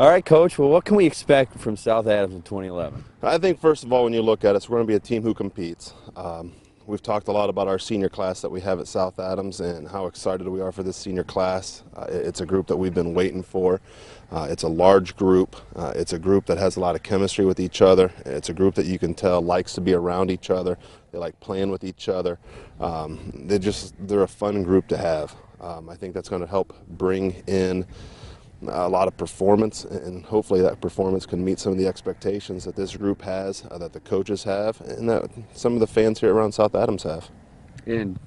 All right, Coach. Well, what can we expect from South Adams in 2011? I think, first of all, when you look at us, we're going to be a team who competes. Um, we've talked a lot about our senior class that we have at South Adams and how excited we are for this senior class. Uh, it's a group that we've been waiting for. Uh, it's a large group. Uh, it's a group that has a lot of chemistry with each other. It's a group that you can tell likes to be around each other. They like playing with each other. Um, they just they're a fun group to have. Um, I think that's going to help bring in a lot of performance, and hopefully that performance can meet some of the expectations that this group has, uh, that the coaches have, and that some of the fans here around South Adams have. And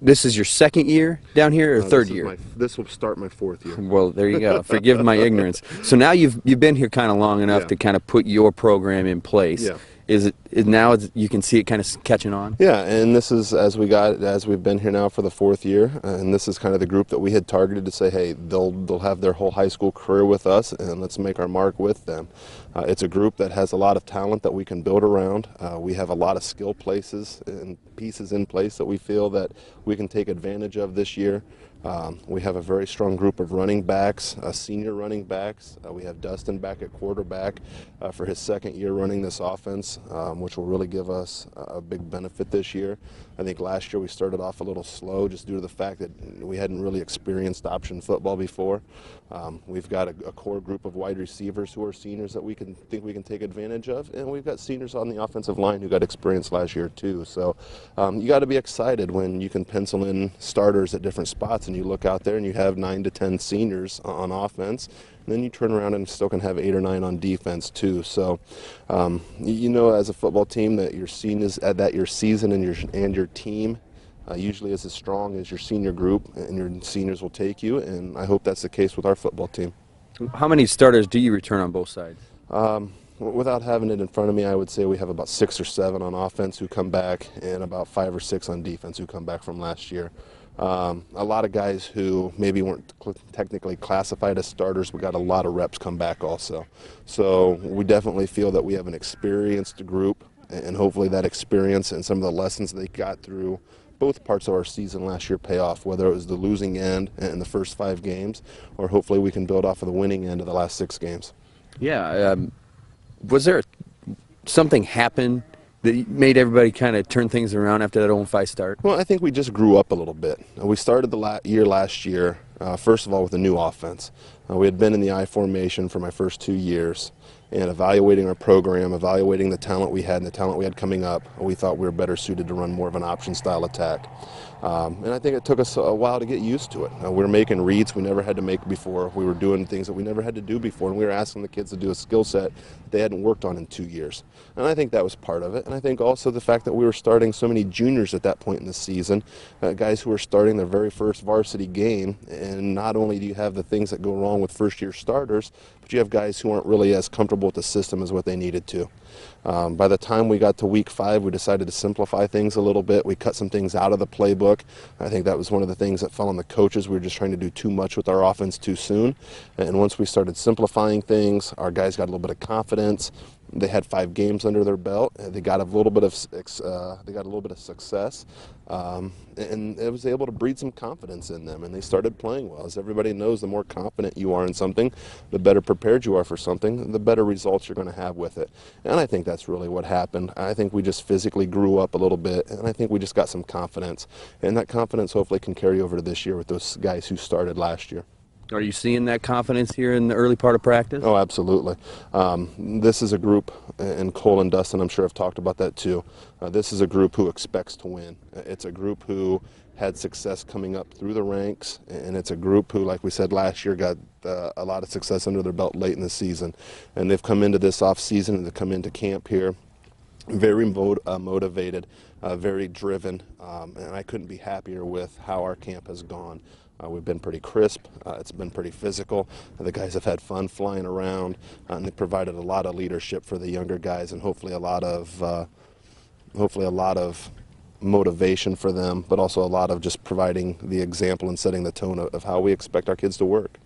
this is your second year down here, or Uh, third this year? my- this will start my fourth year. Well, there you go. Forgive my ignorance. So now you've you've been here kind of long enough Yeah. to kind of put your program in place. Yeah. Is it now you can see it kind of catching on? Yeah, and this is as we got as we've been here now for the fourth year, and this is kind of the group that we had targeted to say, hey, they'll they'll have their whole high school career with us, and let's make our mark with them. Uh, it's a group that has a lot of talent that we can build around. Uh, we have a lot of skill places and pieces in place that we feel that we can take advantage of this year. Um, we have a very strong group of running backs, uh, senior running backs. Uh, we have Dustin back at quarterback uh, for his second year running this offense, um, which will really give us a big benefit this year. I think last year we started off a little slow just due to the fact that we hadn't really experienced option football before. Um, we've got a, a core group of wide receivers who are seniors that we can think we can take advantage of, and we've got seniors on the offensive line who got experience last year too. So um, you got to be excited when you can pencil in starters at different spots, and you look out there and you have nine to ten seniors on offense, and then you turn around and still can have eight or nine on defense too. So um, you know, as a football team, that your uh, that your season and your and your team uh, usually is as strong as your senior group, and your seniors will take you. And I hope that's the case with our football team. How many starters do you return on both sides? Um, without having it in front of me, I would say we have about six or seven on offense who come back, and about five or six on defense who come back from last year. Um, a lot of guys who maybe weren't technically classified as starters, we got a lot of reps come back also. So we definitely feel that we have an experienced group, and hopefully that experience and some of the lessons they got through both parts of our season last year pay off, whether it was the losing end in the first five games, or hopefully we can build off of the winning end of the last six games. Yeah. Um, was there something happen that made everybody kind of turn things around after that 0-5 start? Well, I think we just grew up a little bit. Uh, We started the la- year last year, uh, first of all, with a new offense. Uh, we had been in the I formation for my first two years, and evaluating our program, evaluating the talent we had and the talent we had coming up, we thought we were better suited to run more of an option style attack. Um, and I think it took us a while to get used to it. Uh, we were making reads we never had to make before. We were doing things that we never had to do before, and we were asking the kids to do a skill set they hadn't worked on in two years. And I think that was part of it. And I think also the fact that we were starting so many juniors at that point in the season, uh, guys who were starting their very first varsity game. And not only do you have the things that go wrong with first year starters, but you have guys who aren't really as comfortable with the system as what they needed to. Um, by the time we got to week five, we decided to simplify things a little bit. We cut some things out of the playbook. I think that was one of the things that fell on the coaches. We were just trying to do too much with our offense too soon. And once we started simplifying things, our guys got a little bit of confidence. They had five games under their belt. They got a little bit of uh, they got a little bit of success, um, and it was able to breed some confidence in them. And they started playing well. As everybody knows, the more confident you are in something, the better prepared you are for something, the better results you're going to have with it. And I think that's really what happened. I think we just physically grew up a little bit, and I think we just got some confidence. And that confidence hopefully can carry over to this year with those guys who started last year. Are you seeing that confidence here in the early part of practice? Oh, absolutely. Um, this is a group, and Cole and Dustin, I'm sure, have talked about that too. Uh, this is a group who expects to win. It's a group who had success coming up through the ranks, and it's a group who, like we said last year, got uh, a lot of success under their belt late in the season. And they've come into this off season and they've come into camp here very uh, motivated, uh, very driven, um, and I couldn't be happier with how our camp has gone. Uh, we've been pretty crisp. Uh, it's been pretty physical. The guys have had fun flying around, uh, and they provided a lot of leadership for the younger guys, and hopefully a lot of, uh, hopefully a lot of motivation for them, but also a lot of just providing the example and setting the tone of, of how we expect our kids to work.